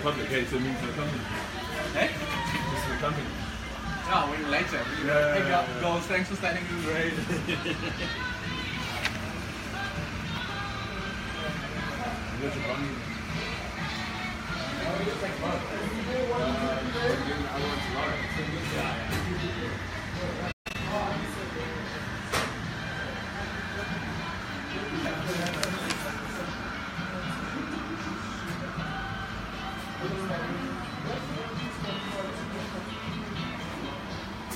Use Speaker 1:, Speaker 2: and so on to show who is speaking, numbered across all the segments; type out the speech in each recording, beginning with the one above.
Speaker 1: the public. Hey, so it means for the company.
Speaker 2: Hey?
Speaker 1: It's for the company.
Speaker 2: Oh, we're later.
Speaker 1: Yeah,
Speaker 2: hey,
Speaker 1: yeah, yeah.
Speaker 2: girls, thanks for standing in the rain.
Speaker 1: You got your bunny.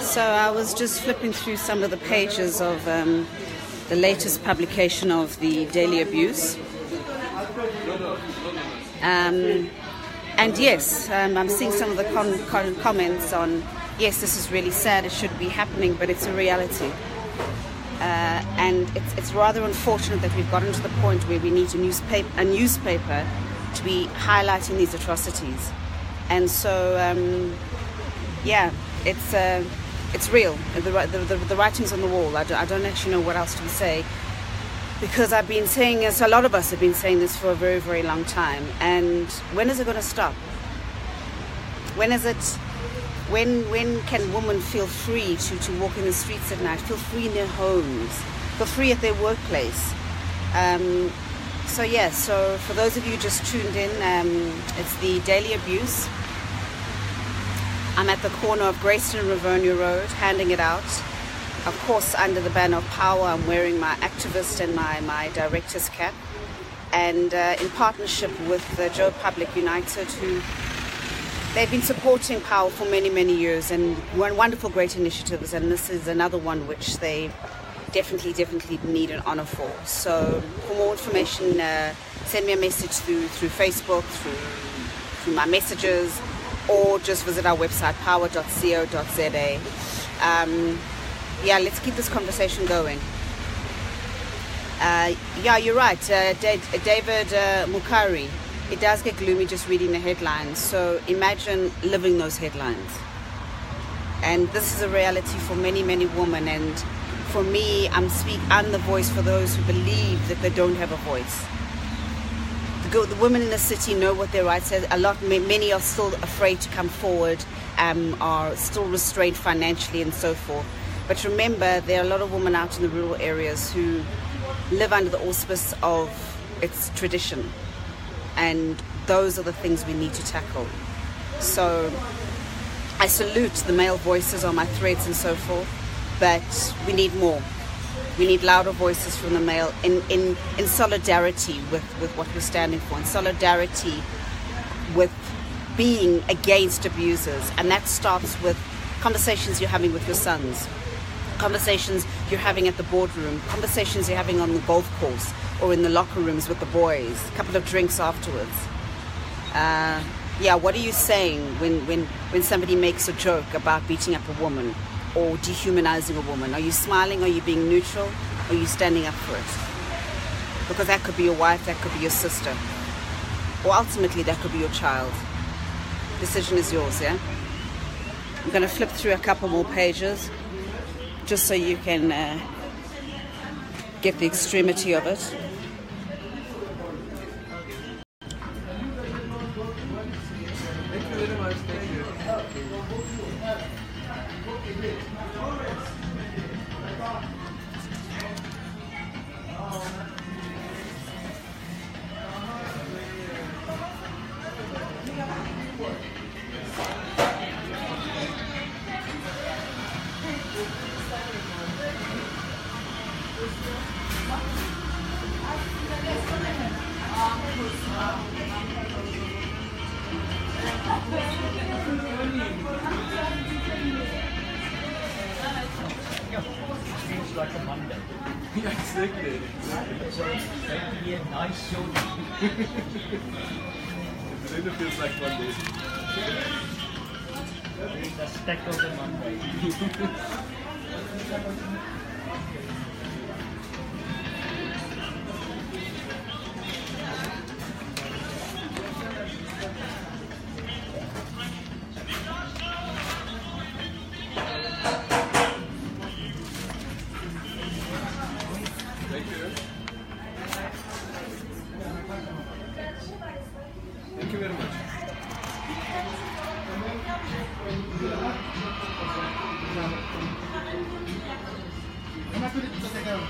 Speaker 3: So I was just flipping through some of the pages of um, the latest publication of the Daily Abuse. Um, and yes, um, I'm seeing some of the comments on, yes, this is really sad, it should be happening, but it's a reality. Uh, and it's, it's rather unfortunate that we've gotten to the point where we need a newspaper, a newspaper to be highlighting these atrocities. And so, um, yeah, it's uh, it's real. The, the, the, the writing's on the wall. I don't, I don't actually know what else to say because I've been saying this. A lot of us have been saying this for a very, very long time. And when is it going to stop? When is it? When when can women feel free to, to walk in the streets at night? Feel free in their homes? Feel free at their workplace? Um, so yeah. So for those of you just tuned in, um, it's the Daily Abuse. I'm at the corner of Grayston and Rivonia Road, handing it out. Of course, under the banner of POWA, I'm wearing my activist and my, my director's cap. And uh, in partnership with uh, Joe Public United, who they've been supporting POWA for many, many years and wonderful, great initiatives. And this is another one which they definitely, definitely need an honor for. So, for more information, uh, send me a message through through Facebook, through through my messages, or just visit our website powa.co.za. Um, yeah, let's keep this conversation going. Uh, yeah, you're right, uh, Da- David uh, Mukari. It does get gloomy just reading the headlines. So imagine living those headlines. And this is a reality for many, many women. And for me, I'm speak. I'm the voice for those who believe that they don't have a voice. Go- the women in the city know what their rights are. A lot, many are still afraid to come forward, um, are still restrained financially and so forth. But remember, there are a lot of women out in the rural areas who live under the auspice of its tradition, and those are the things we need to tackle. So, I salute the male voices on my threads and so forth, but we need more. We need louder voices from the male in, in, in solidarity with, with what we're standing for, in solidarity with being against abusers. And that starts with conversations you're having with your sons, conversations you're having at the boardroom, conversations you're having on the golf course or in the locker rooms with the boys, a couple of drinks afterwards. Uh, yeah, what are you saying when, when, when somebody makes a joke about beating up a woman or dehumanizing a woman? Are you smiling? Are you being neutral? Are you standing up for it? Because that could be your wife, that could be your sister, or ultimately that could be your child. Decision is yours, yeah? I'm going to flip through a couple more pages just so you can uh, get the extremity of it.
Speaker 4: Seems like a Monday.
Speaker 1: Yeah, exactly.
Speaker 4: So maybe a nice show.
Speaker 1: It really feels like one day.
Speaker 4: There's a stack of the Monday.
Speaker 5: Gracias.